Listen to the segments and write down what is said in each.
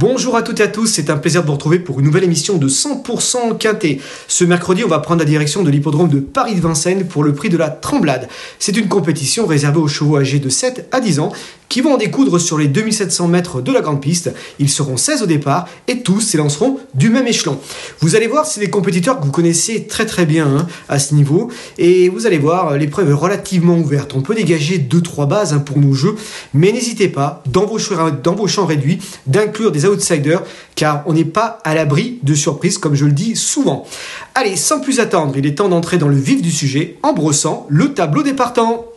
Bonjour à toutes et à tous, c'est un plaisir de vous retrouver pour une nouvelle émission de 100% Quintet. Ce mercredi, on va prendre la direction de l'hippodrome de Paris de Vincennes pour le prix de la Tremblade. C'est une compétition réservée aux chevaux âgés de 7 à 10 ans qui vont en découdre sur les 2700 mètres de la grande piste. Ils seront 16 au départ et tous s'élanceront du même échelon. Vous allez voir, c'est des compétiteurs que vous connaissez très très bien hein, à ce niveau et vous allez voir, l'épreuve est relativement ouverte. On peut dégager 2-3 bases hein, pour nos jeux, mais n'hésitez pas, dans vos, dans vos champs réduits, d'inclure des outsiders, car on n'est pas à l'abri de surprises, comme je le dis souvent. Allez, sans plus attendre, il est temps d'entrer dans le vif du sujet en brossant le tableau des partants.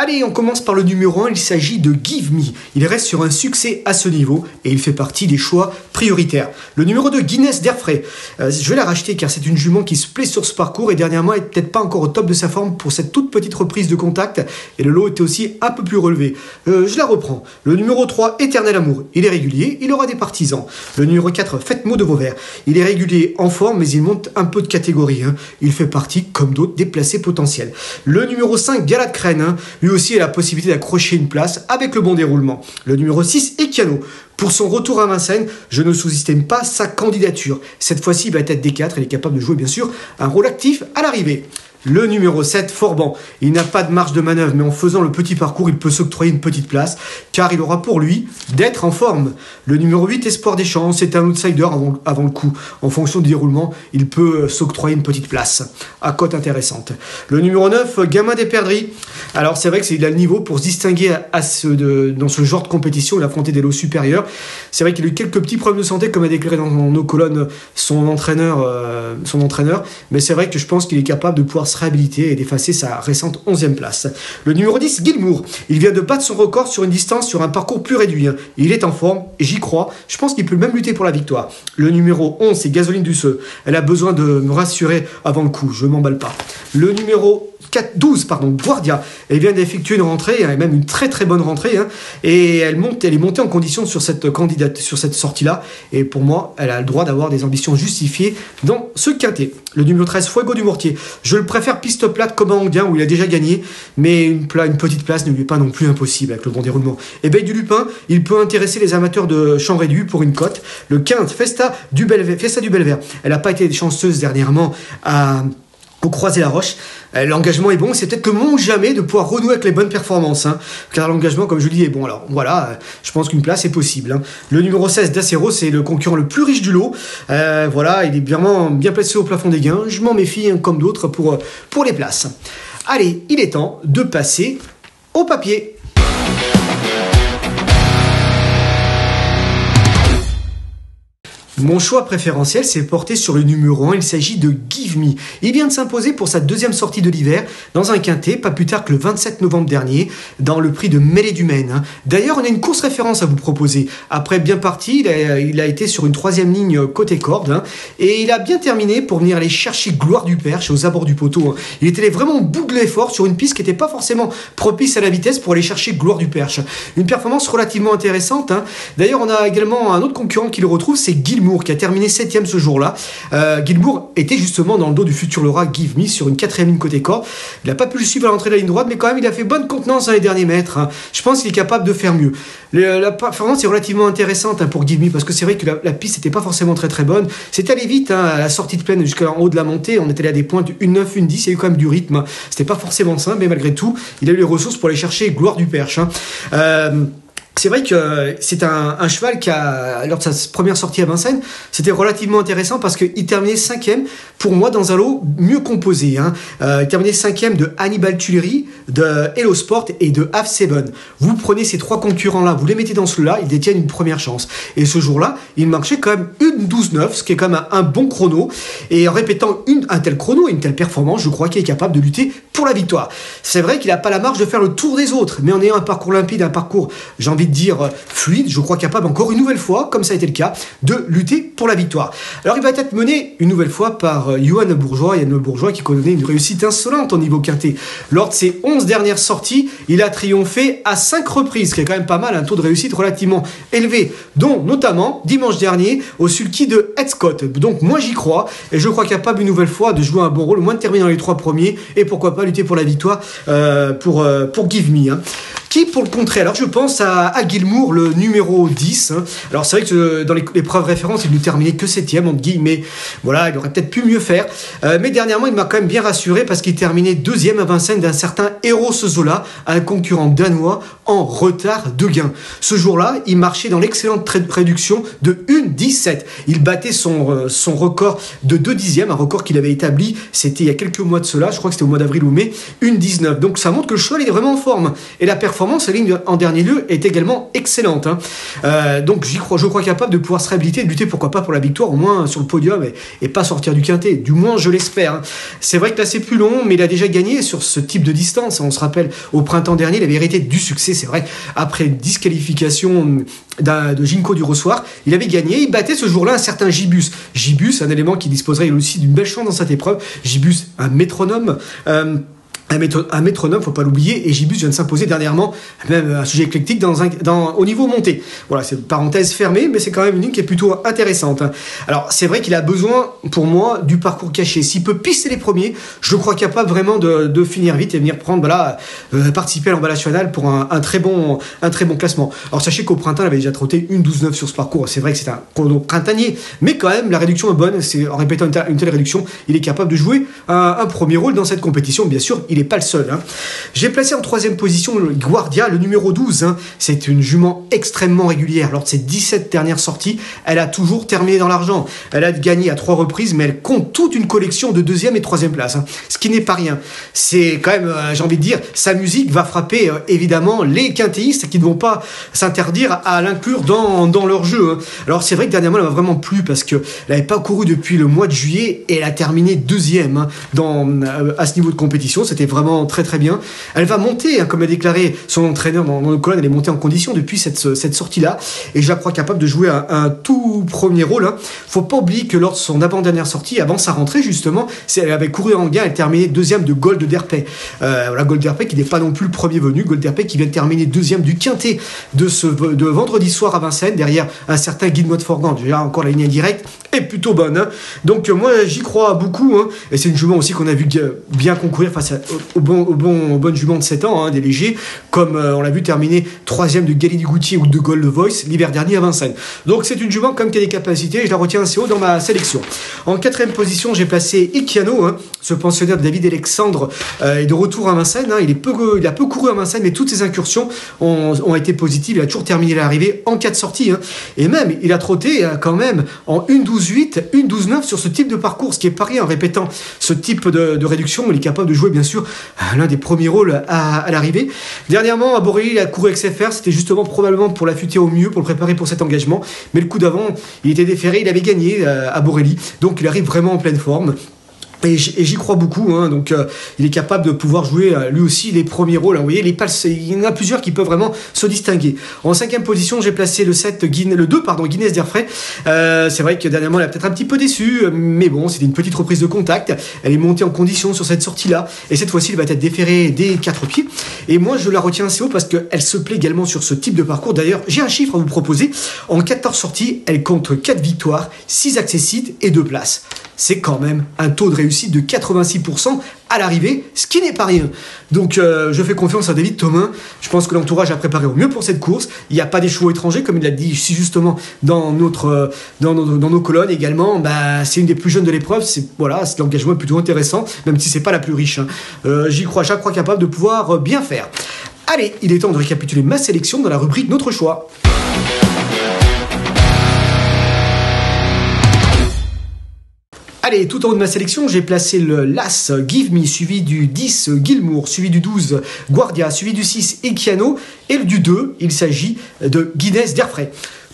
Allez, on commence par le numéro 1, il s'agit de Give Me. Il reste sur un succès à ce niveau et il fait partie des choix prioritaires. Le numéro 2, Guinness d'Airfray. Euh, je vais la racheter car c'est une jument qui se plaît sur ce parcours et dernièrement est peut-être pas encore au top de sa forme pour cette toute petite reprise de contact et le lot était aussi un peu plus relevé. Euh, je la reprends. Le numéro 3, Éternel Amour. Il est régulier, il aura des partisans. Le numéro 4, Faites-moi de Vauvert. Il est régulier en forme mais il monte un peu de catégorie. Hein. Il fait partie, comme d'autres, des placés potentiels. Le numéro 5, Galate Crène. Hein lui aussi a la possibilité d'accrocher une place avec le bon déroulement. Le numéro 6, Ekiano. Pour son retour à Vincennes, je ne sous-estime pas sa candidature. Cette fois-ci, il va être des 4, il est capable de jouer bien sûr un rôle actif à l'arrivée. Le numéro 7, Forban. Il n'a pas de marge de manœuvre, mais en faisant le petit parcours, il peut s'octroyer une petite place, car il aura pour lui d'être en forme. Le numéro 8, Espoir des Champs, c'est un outsider avant, le coup. En fonction du déroulement, il peut s'octroyer une petite place, à cote intéressante. Le numéro 9, Gamin des Perdries. Alors c'est vrai c'est a le niveau pour se distinguer dans ce genre de compétition, il affronter des lots supérieurs. C'est vrai qu'il a eu quelques petits problèmes de santé, comme a déclaré dans, nos colonnes son entraîneur, euh, son entraîneur. mais c'est vrai que je pense qu'il est capable de pouvoir se réhabiliter et d'effacer sa récente 11e place. Le numéro 10, Gilmour. Il vient de battre son record sur une distance sur un parcours plus réduit. Hein. Il est en forme, j'y crois. Je pense qu'il peut même lutter pour la victoire. Le numéro 11, c'est Gasoline Duceux. Elle a besoin de me rassurer avant le coup, je m'emballe pas. Le numéro 4, 12, pardon, Guardia. Elle vient d'effectuer une rentrée, hein, même une très très bonne rentrée, hein. et elle monte, elle est montée en condition sur cette candidate, sur cette sortie-là. Et pour moi, elle a le droit d'avoir des ambitions justifiées dans ce quintet. Le numéro 13, Fuego du Mortier. Je le préfère piste plate comme un où il a déjà gagné, mais une, petite place ne lui est pas non plus impossible avec le bon déroulement. Et Bec du Lupin, il peut intéresser les amateurs de champ réduit pour une cote. Le 15, Festa du Belver. Festa du Belver. Elle n'a pas été chanceuse dernièrement à au croiser la roche. Euh, l'engagement est bon, c'est peut-être le moment jamais de pouvoir renouer avec les bonnes performances. Hein. car l'engagement, comme je dis, est bon. Alors voilà, euh, je pense qu'une place est possible. Hein. Le numéro 16 d'Acero, c'est le concurrent le plus riche du lot. Euh, voilà, il est bien placé au plafond des gains. Je m'en méfie, hein, comme d'autres, pour, pour les places. Allez, il est temps de passer au papier. Mon choix préférentiel s'est porté sur le numéro 1, il s'agit de Give Me. Il vient de s'imposer pour sa deuxième sortie de l'hiver dans un quintet, pas plus tard que le 27 novembre dernier, dans le prix de Mêlée du Maine. Hein. D'ailleurs, on a une course référence à vous proposer. Après bien parti, il a, été sur une troisième ligne côté corde, hein, et il a bien terminé pour venir aller chercher gloire du perche aux abords du poteau. Hein. Il était vraiment de l'effort sur une piste qui n'était pas forcément propice à la vitesse pour aller chercher gloire du perche. Une performance relativement intéressante. D'ailleurs, on a également un autre concurrent qui le retrouve, c'est Gilmour qui a terminé 7 ce jour-là. Euh, était justement dans le dos du futur Laura Give Me sur une quatrième ligne côté corps. Il n'a pas pu le suivre à l'entrée de la ligne droite, mais quand même il a fait bonne contenance dans les derniers mètres. Hein. Je pense qu'il est capable de faire mieux. la performance est relativement intéressante hein, pour Give Me parce que c'est vrai que la, piste n'était pas forcément très très bonne. C'était allé vite hein, à la sortie de plaine jusqu'en haut de la montée. On était allé à des pointes 1-9, 1-10. Il y a eu quand même du rythme. C'était pas forcément simple, mais malgré tout, il a eu les ressources pour aller chercher gloire du perche. Euh, c'est vrai que c'est un, cheval qui a, lors de sa première sortie à Vincennes, c'était relativement intéressant parce qu'il terminait cinquième, pour moi, dans un lot mieux composé. Hein. Euh, il terminait cinquième de Hannibal Tuileries, de Hello Sport et de Half Seven. Vous prenez ces trois concurrents-là, vous les mettez dans celui-là, ils détiennent une première chance. Et ce jour-là, il marchait quand même une 12-9, ce qui est quand même un, bon chrono. Et en répétant un tel chrono et une telle performance, je crois qu'il est capable de lutter pour la victoire. C'est vrai qu'il n'a pas la marge de faire le tour des autres, mais en ayant un parcours limpide, un parcours, j'ai envie dire euh, fluide, je crois capable encore une nouvelle fois, comme ça a été le cas, de lutter pour la victoire. Alors il va être mené une nouvelle fois par euh, Johan Bourgeois, Yann Bourgeois qui connaît une réussite insolente au niveau quintet. Lors de ses 11 dernières sorties, il a triomphé à 5 reprises, ce qui est quand même pas mal, un taux de réussite relativement élevé, dont notamment dimanche dernier au sulky de Scott. Donc moi j'y crois, et je crois capable une nouvelle fois de jouer un bon rôle, au moins de terminer dans les trois premiers, et pourquoi pas lutter pour la victoire euh, pour, pour Give Me. Hein. Qui pour le contrer Alors je pense à, à Gilmour, le numéro 10. hein. Alors c'est vrai que euh, dans les- l'épreuve référence, il ne terminait que 7ème, entre guillemets. Voilà, il aurait peut-être pu mieux faire. Euh, mais dernièrement, il m'a quand même bien rassuré parce qu'il terminait deuxième à Vincennes d'un certain Eros Zola, un concurrent danois en retard de gain. Ce jour-là, il marchait dans l'excellente réduction de 1,17. Il battait son, euh, record de 2 dixièmes, un record qu'il avait établi, c'était il y a quelques mois de cela, je crois que c'était au mois d'avril ou mai, 1,19. Donc ça montre que le cheval est vraiment en forme. Et la performance, en ligne en dernier lieu, est également excellente. hein. Euh, donc j'y crois, je crois capable de pouvoir se réhabiliter, de lutter pourquoi pas pour la victoire, au moins sur le podium, et, pas sortir du quintet. Du moins, je l'espère. hein. C'est vrai que là, c'est plus long, mais il a déjà gagné sur ce type de distance. On se rappelle, au printemps dernier, il avait hérité du succès, c'est vrai, après une disqualification de Ginko du Rossoir. Il avait gagné, il battait ce jour-là un certain Gibus. Gibus, un élément qui disposerait lui aussi d'une belle chance dans cette épreuve. Gibus, un métronome. euh, un, métro- un métronome, faut pas l'oublier, et Gibus vient de s'imposer dernièrement, même un sujet éclectique dans un, au niveau monté. Voilà, c'est parenthèse fermée, mais c'est quand même une ligne qui est plutôt intéressante. hein. Alors, c'est vrai qu'il a besoin, pour moi, du parcours caché. S'il peut pisser les premiers, je crois capable vraiment de, de finir vite et venir prendre, voilà, euh, participer à l'emballage final pour un, un très bon, un très bon classement. Alors, sachez qu'au printemps, il avait déjà trotté une 12-9 sur ce parcours. C'est vrai que c'est un chrono printanier, mais quand même, la réduction est bonne. C'est, en répétant une, telle- réduction, il est capable de jouer un, un premier rôle dans cette compétition. Bien sûr, il n'est pas le seul. hein. J'ai placé en troisième position le Guardia, le numéro 12. hein. C'est une jument extrêmement régulière. Lors de ses 17 dernières sorties, elle a toujours terminé dans l'argent. Elle a gagné à trois reprises, mais elle compte toute une collection de deuxième et troisième place. hein. Ce qui n'est pas rien. C'est quand même, euh, j'ai envie de dire, sa musique va frapper euh, évidemment les quintéistes qui ne vont pas s'interdire à l'inclure dans, dans leur jeu. Alors c'est vrai que dernièrement, elle m'a vraiment plu parce qu'elle n'avait pas couru depuis le mois de juillet et elle a terminé deuxième dans, euh, à ce niveau de compétition. C'était vraiment très très bien. Elle va monter, hein, comme a déclaré son entraîneur dans, dans le colonne, elle est montée en condition depuis cette, cette sortie-là et je la crois capable de jouer un, tout premier rôle. Hein. Faut pas oublier que lors de son avant-dernière sortie, avant sa rentrée justement, elle avait couru en gain, elle terminait deuxième de Gold Derpay. Euh, voilà, Gold Derpay qui n'est pas non plus le premier venu, Gold Derpay qui vient de terminer deuxième du quintet de ce de vendredi soir à Vincennes derrière un certain Guy de Forgan. Déjà encore la ligne indirecte est plutôt bonne. hein. Donc moi j'y crois beaucoup et c'est une jument aussi qu'on a vu bien concourir face à- au, au bon, au bon, aux bonnes juments de 7 ans, hein, des légers, comme euh, on l'a vu terminer troisième de Gali du Goutier ou de Gold Voice l'hiver dernier à Vincennes. Donc c'est une jument comme qui a des capacités, je la retiens assez haut dans ma sélection. En quatrième position, j'ai placé Ikiano, hein, ce pensionnaire de David Alexandre euh, est de retour à Vincennes. hein. il, est peu, il a peu couru à Vincennes, mais toutes ses incursions ont, ont été positives. Il a toujours terminé l'arrivée en quatre sorties. hein. Et même, il a trotté quand même en 1-12-8, 1-12-9 sur ce type de parcours, ce qui est pas rien en répétant ce type de, de réduction. Il est capable de jouer, bien sûr, l'un des premiers rôles à, l'arrivée. Dernièrement, à Borély, il a couru avec SFR. C'était justement probablement pour l'affûter au mieux, pour le préparer pour cet engagement. Mais le coup d'avant, il était déféré, il avait gagné euh, à Borély. Donc, il arrive vraiment en pleine forme. Et j'y crois beaucoup, hein, donc euh, il est capable de pouvoir jouer euh, lui aussi les premiers rôles. Vous voyez, il y en a plusieurs qui peuvent vraiment se distinguer. En cinquième position, j'ai placé le 7, Guin- le 2, pardon, Guinness d'Airfray. Euh, c'est vrai que dernièrement, elle a peut-être un petit peu déçu, mais bon, c'était une petite reprise de contact. Elle est montée en condition sur cette sortie-là, et cette fois-ci, elle va être déférée des quatre pieds. Et moi, je la retiens assez haut parce qu'elle se plaît également sur ce type de parcours. D'ailleurs, j'ai un chiffre à vous proposer. En 14 sorties, elle compte 4 victoires, 6 accessites et 2 places c'est quand même un taux de réussite de 86% à l'arrivée, ce qui n'est pas rien. Donc euh, je fais confiance à David Thomas. Je pense que l'entourage a préparé au mieux pour cette course. Il n'y a pas des chevaux étrangers, comme il l'a dit si justement dans notre euh, dans nos, dans nos colonnes également. Bah, c'est une des plus jeunes de l'épreuve. C'est voilà, l'engagement est plutôt intéressant, même si c'est pas la plus riche. hein. Euh, J'y crois, je crois capable de pouvoir bien faire. Allez, il est temps de récapituler ma sélection dans la rubrique Notre choix. Allez, tout en haut de ma sélection, j'ai placé le Las Give Me, suivi du 10 Gilmour, suivi du 12 Guardia, suivi du 6 Ekiano, et le du 2, il s'agit de Guinness d'Airfray.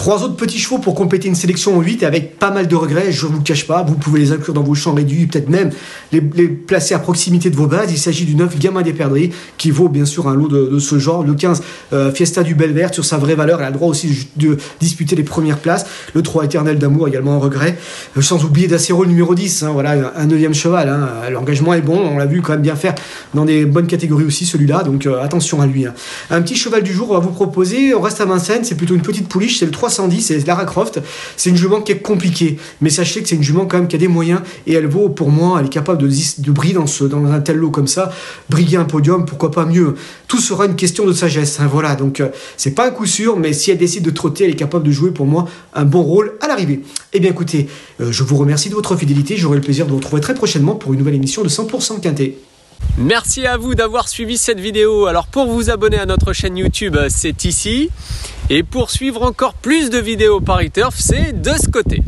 Trois autres petits chevaux pour compléter une sélection en 8 avec pas mal de regrets, je ne vous cache pas. Vous pouvez les inclure dans vos champs réduits, peut-être même les, placer à proximité de vos bases. Il s'agit du 9 Gamin des Perdrix qui vaut bien sûr un lot de, ce genre. Le 15 euh, Fiesta du Belvert sur sa vraie valeur, elle a le droit aussi de disputer les premières places. Le 3 Éternel d'amour également un regret. Euh, sans oublier Dacero numéro 10, hein, voilà, un 9 cheval. hein. L'engagement est bon, on l'a vu quand même bien faire dans des bonnes catégories aussi celui-là, donc euh, attention à lui. hein. Un petit cheval du jour, on va vous proposer, on reste à Vincennes, c'est plutôt une petite pouliche, c'est le 3 310, c'est Lara Croft. C'est une jument qui est compliquée, mais sachez que c'est une jument quand même qui a des moyens et elle vaut pour moi, elle est capable de, briller dans un tel lot comme ça, briller un podium, pourquoi pas mieux? Tout sera une question de sagesse. Hein, voilà, donc euh, c'est pas un coup sûr, mais si elle décide de trotter, elle est capable de jouer pour moi un bon rôle à l'arrivée. Eh bien écoutez, euh, je vous remercie de votre fidélité. J'aurai le plaisir de vous retrouver très prochainement pour une nouvelle émission de 100% Quintet. Merci à vous d'avoir suivi cette vidéo. Alors pour vous abonner à notre chaîne YouTube, c'est ici. Et pour suivre encore plus de vidéos Paris Turf, c'est de ce côté.